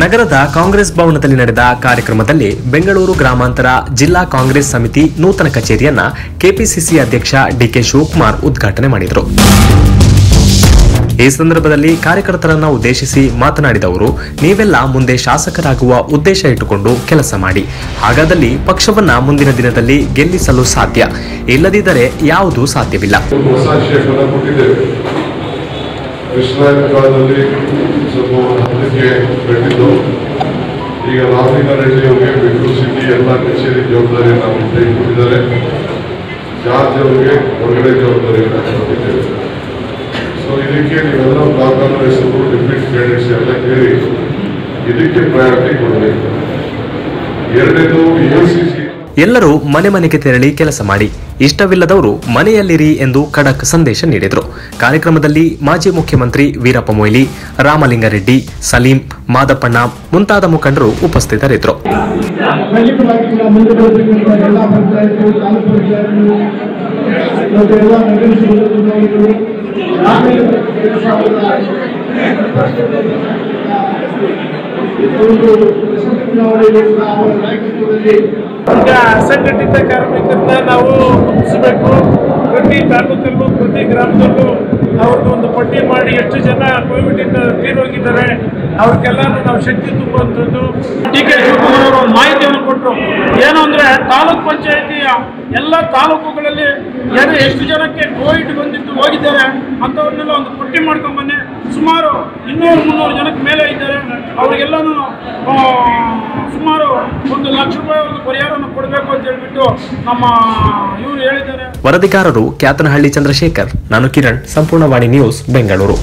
ನಗರದ ಕಾಂಗ್ರೆಸ್ ಭವನದಲ್ಲಿ ನಡೆದ ಕಾರ್ಯಕ್ರಮದಲ್ಲಿ ಬೆಂಗಳೂರು ಗ್ರಾಮಾಂತರ ಜಿಲ್ಲಾ ಕಾಂಗ್ರೆಸ್ ಸಮಿತಿ ನೂತನ ಕಚೇರಿಯನ್ನ ಕೆಪಿಸಿಸಿ ಅಧ್ಯಕ್ಷ ಡಿಕೆ ಶಿವಕುಮಾರ್ ಉದ್ಘಾಟನೆ ಮಾಡಿದರು. ಈ ಸಂದರ್ಭದಲ್ಲಿ ಕಾರ್ಯಕರ್ತರನ್ನ ಉದ್ದೇಶಿಸಿ ಮಾತನಾಡಿದ ಅವರು, ನೀವೆಲ್ಲ ಮುಂದೆ ಶಾಸಕರಾಗುವ ಉದ್ದೇಶ ಇಟ್ಟುಕೊಂಡು ಕೆಲಸ ಮಾಡಿ. ಹಾಗಾದಲ್ಲಿ ಪಕ್ಷವನ್ನ ಮುಂದಿನ ದಿನದಲ್ಲಿ ಗೆಲ್ಲಿಸಲು ಸಾಧ್ಯ. ಇಲ್ಲದಿದ್ದರೆ ಯಾವುದೂ ಸಾಧ್ಯವಿಲ್ಲ. ಕಾಲದಲ್ಲಿ ಸ್ವಲ್ಪ ಹತ್ತಕ್ಕೆ ಬೆಳೆದಿದ್ದು ಈಗ ರಾಮಲಿಂಗಾರೆಡ್ಡಿ ಅವರಿಗೆ ಬೆಂಗಳೂರು ಸಿಟಿ ಎಲ್ಲ ಕಚೇರಿ ಜವಾಬ್ದಾರಿ ನಾವು ತೆಗೆದುಕೊಂಡಿದ್ದಾರೆ ಜಾರ್ಜ್ ಅವರಿಗೆ ಹೊರಗಡೆ ಜವಾಬ್ದಾರಿಯನ್ನು ಕೊಟ್ಟಿದ್ದೇವೆ ಸೊ ಇದಕ್ಕೆ ನೀವೆಲ್ಲ ಬ್ಲಾಕ್ ಹೆಸರು ಡಿಪ್ಯೂಟಿ ಕ್ಯಾಂಡಿಡೇಟ್ಸ್ ಎಲ್ಲ ಕೇಳಿ. ಇದಕ್ಕೆ ಪ್ರಯಾರಿಟಿ ಕೊಡಬೇಕು. ಎರಡನೇದು ಎ ಸಿ ಸಿ ಎಲ್ಲರೂ ಮನೆ ಮನೆಗೆ ತೆರಳಿ ಕೆಲಸ ಮಾಡಿ. ಇಷ್ಟವಿಲ್ಲದವರು ಮನೆಯಲ್ಲಿರಿ ಎಂದು ಖಡಕ್ ಸಂದೇಶ ನೀಡಿದರು. ಕಾರ್ಯಕ್ರಮದಲ್ಲಿ ಮಾಜಿ ಮುಖ್ಯಮಂತ್ರಿ ವೀರಪ್ಪ ಮೊಯ್ಲಿ, ರಾಮಲಿಂಗಾರೆಡ್ಡಿ, ಸಲೀಂ, ಮಾದಪ್ಪಣ್ಣ ಮುಂತಾದ ಮುಖಂಡರು ಉಪಸ್ಥಿತರಿದ್ದರು. ಈಗ ಅಸಂಘಟಿತ ಕಾರ್ಮಿಕರನ್ನ ನಾವು ಗುರುತಿಸಬೇಕು. ಪ್ರತಿ ತಾಲೂಕಲ್ಲೂ, ಪ್ರತಿ ಗ್ರಾಮದಲ್ಲೂ ಅವ್ರದ್ದು ಒಂದು ಪಟ್ಟಿ ಮಾಡಿ ಎಷ್ಟು ಜನ ಕೋವಿಡಿಂದ ತೀರೋಗಿದ್ದಾರೆ, ಅವ್ರಿಗೆಲ್ಲಾನು ನಾವು ಶಕ್ತಿ ತುಂಬುವಂಥದ್ದು. ಡಿ ಮಾಹಿತಿಯನ್ನು ಕೊಟ್ಟರು ಏನು ಅಂದರೆ ತಾಲೂಕ್ ಪಂಚಾಯಿತಿಯ ಎಲ್ಲ ತಾಲೂಕುಗಳಲ್ಲಿ ಯಾರು ಎಷ್ಟು ಜನಕ್ಕೆ ಕೋವಿಡ್ ಬಂದಿದ್ದು ಹೋಗಿದ್ದಾರೆ ಅಂಥವ್ರನ್ನೆಲ್ಲ ಒಂದು ಪಟ್ಟಿ ಮಾಡ್ಕೊಂಬನ್ನಿ ಸುಮಾರು ಇನ್ನೂರು ಮುನ್ನೂರು ಜನಕ್ಕೆ ಮೇಲೆ ಇದ್ದಾರೆ. ಅವರಿಗೆಲ್ಲನೂ ಸುಮಾರು ಒಂದು ಲಕ್ಷ ರೂಪಾಯಿ ಒಂದು ಪರಿಹಾರವನ್ನು ಕೊಡಬೇಕು ಅಂತ ಹೇಳ್ಬಿಟ್ಟು ನಮ್ಮ ಇವರು ಹೇಳಿದ್ದಾರೆ. ವರದಿಗಾರರು ಕ್ಯಾತನಹಳ್ಳಿ ಚಂದ್ರಶೇಖರ್, ನಾನು ಕಿರಣ್ ಸಂಪೂರ್ಣವಾಣಿ ನ್ಯೂಸ್, ಬೆಂಗಳೂರು.